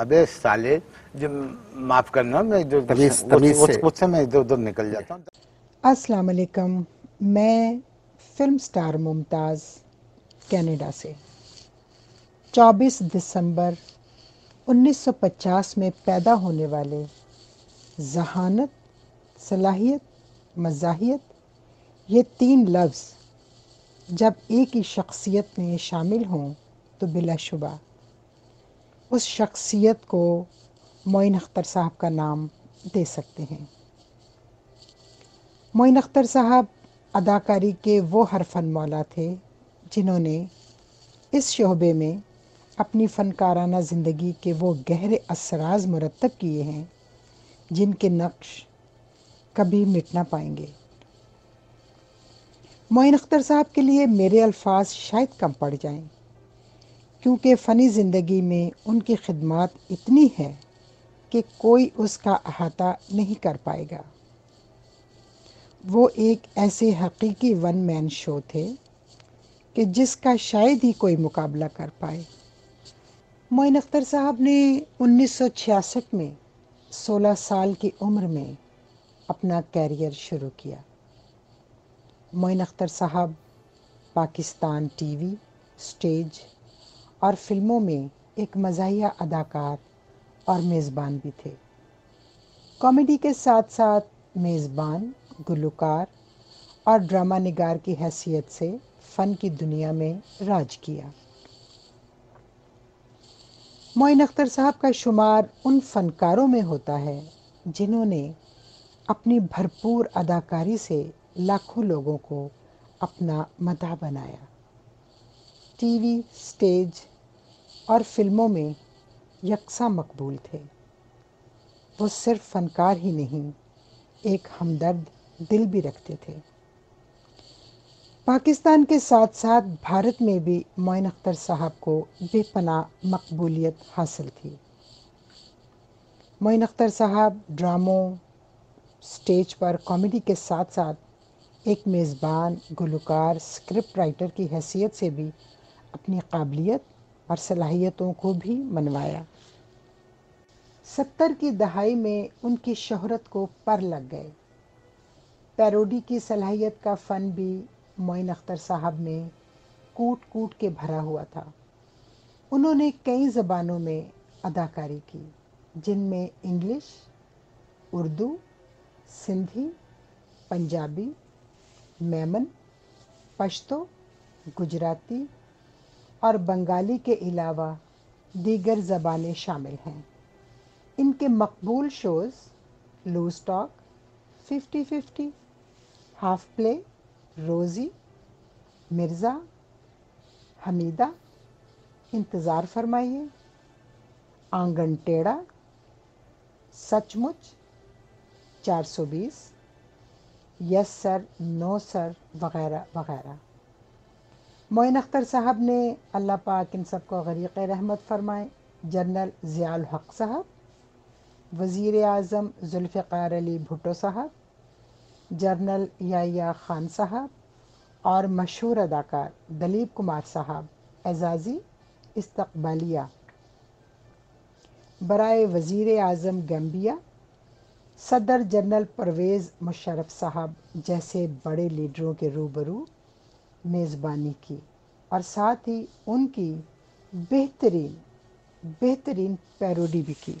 अबे साले जो माफ़ करना मैं जो तमीज- तमीज से। मुझसे मैं इधर उधर निकल जाता हूँ। अस्सलाम वालेकुम मैं फ़िल्म स्टार मुमताज़ कनाडा से। 24 दिसंबर 1950 में पैदा होने वाले जहानत सलाहियत मजाहियत ये तीन लफ्ज़ जब एक ही शख्सियत में शामिल हों तो बिलाशुबा। उस शख्सियत को मोइन अख्तर साहब का नाम दे सकते हैं। मोइन अख्तर साहब अदाकारी के वो हर फन मौला थे जिन्होंने इस शोबे में अपनी फ़नकाराना ज़िंदगी के वो गहरे असराज मुरतब किए हैं, जिनके नक्श कभी मिट ना पाएँगे। मोइन अख्तर साहब के लिए मेरे अल्फाज शायद कम पड़ जाएँ। क्योंकि फ़नी ज़िंदगी में उनकी खिदमत इतनी है कि कोई उसका अहाता नहीं कर पाएगा। वो एक ऐसे हकीकी वन मैन शो थे कि जिसका शायद ही कोई मुकाबला कर पाए। मोइन अख्तर साहब ने 1966 में 16 साल की उम्र में अपना कैरियर शुरू किया। मोइन अख्तर साहब, पाकिस्तान टीवी, स्टेज और फ़िल्मों में एक मज़ाहिया अदाकार और मेज़बान भी थे। कॉमेडी के साथ साथ मेज़बान, गुलकार और ड्रामा निगार की हैसियत से फ़न की दुनिया में राज किया। मोइन अख्तर साहब का शुमार उन फ़नकारों में होता है जिन्होंने अपनी भरपूर अदाकारी से लाखों लोगों को अपना मदा बनाया। टीवी, स्टेज और फ़िल्मों में यकसा मकबूल थे। वो सिर्फ़ फ़नकार ही नहीं, एक हमदर्द दिल भी रखते थे। पाकिस्तान के साथ साथ भारत में भी मोइन अख्तर साहब को बेपना मकबूलियत हासिल थी। मोइन अख्तर साहब ड्रामों, स्टेज पर कॉमेडी के साथ साथ एक मेज़बान, गुलकार, स्क्रिप्ट राइटर की हैसियत से भी अपनी काबिलियत और सलाहियतों को भी मनवाया। सत्तर की दहाई में उनकी शोहरत को पर लग गए। पैरोडी की सलाहियत का फ़न भी मोइन अख्तर साहब में कूट कूट के भरा हुआ था। उन्होंने कई ज़बानों में अदाकारी की, जिनमें इंग्लिश, उर्दू, सिंधी, पंजाबी, मेमन, पश्तो, गुजराती और बंगाली के अलावा दीगर ज़बानें शामिल हैं। इनके मकबूल shows, loose talk, fifty fifty, half play, Rozy, Mirza, Hamida, इंतज़ार फरमाइए, आँगन टेढ़ा, सचमुच 420 यस सर, नो सर, वगैरह वगैरह। मोइन अख्तर साहब ने अल्लाह पाक इन सबको गरीक़ रहमत फरमाए जनरल ज़ियाल हक साहब वज़ीर आज़म जुल्फ़ार अली भुट्टो साहब जनरल याया ख़ान साहब और मशहूर अदाकार दलीप कुमार साहब, एजाज़ी इस्तकबालिया। बरए वज़ीर आज़म गम्बिया, सदर जनरल परवेज़ मुशर्रफ साहब जैसे बड़े लीडरों के रूबरू मेज़बानी की और साथ ही उनकी बेहतरीन बेहतरीन पैरोडी भी की।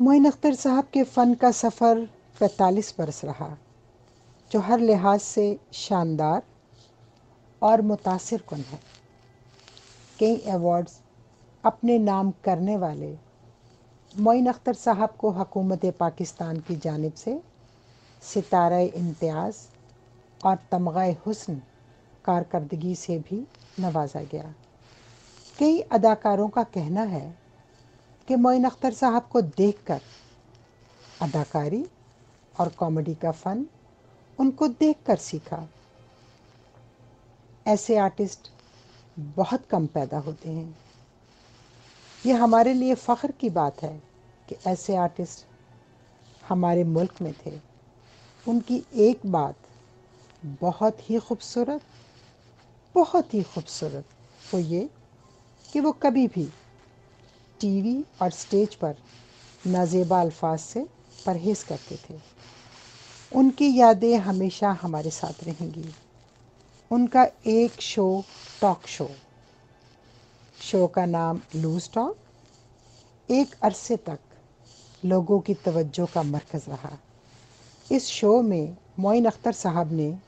मोइन अख्तर साहब के फ़न का सफ़र 45 बरस रहा, जो हर लिहाज से शानदार और मुतासर कन है। कई अवार्ड्स अपने नाम करने वाले मोइन अख्तर साहब को हकूमत पाकिस्तान की जानब से सितारा इम्तियाज़ और तमगा हुस्न कारकर्दगी से भी नवाजा गया। कई अदाकारों का कहना है कि मोइन अख्तर साहब को देखकर अदाकारी और कॉमेडी का फ़न उनको देखकर सीखा। ऐसे आर्टिस्ट बहुत कम पैदा होते हैं। ये हमारे लिए फ़ख्र की बात है कि ऐसे आर्टिस्ट हमारे मुल्क में थे। उनकी एक बात बहुत ही खूबसूरत, बहुत ही खूबसूरत वो ये कि वो कभी भी टीवी और स्टेज पर नाजेबा अल्फाज से परहेज़ करते थे। उनकी यादें हमेशा हमारे साथ रहेंगी। उनका एक शो, टॉक शो। शो का नाम लूज टॉक। एक अरसे तक लोगों की तवज्जो का मरकज़ रहा। इस शो में मोइन अख्तर साहब ने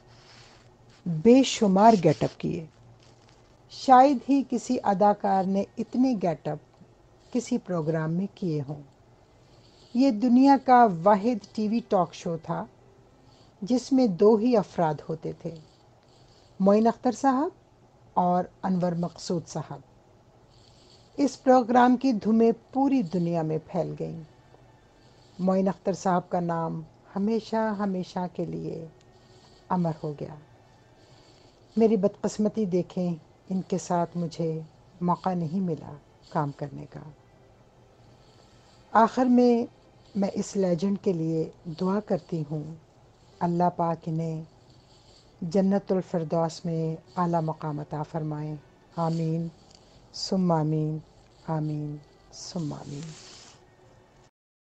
बेशुमार गेटअप किए। शायद ही किसी अदाकार ने इतने गेटअप किसी प्रोग्राम में किए हों। ये दुनिया का वाहिद टीवी टॉक शो था, जिसमें दो ही अफराद होते थे, मोइन अख्तर साहब और अनवर मकसूद साहब। इस प्रोग्राम की धुमें पूरी दुनिया में फैल गईं। मोइन अख्तर साहब का नाम हमेशा हमेशा के लिए अमर हो गया। मेरी बदकस्मती देखें, इनके साथ मुझे मौका नहीं मिला काम करने का। आखिर में मैं इस लेजेंड के लिए दुआ करती हूँ। अल्लाह पाक इन्हें जन्नतुल फिरदौस में आला मकाम अता फरमाएँ। आमीन सुम आमीन आमीन सुम आमीन।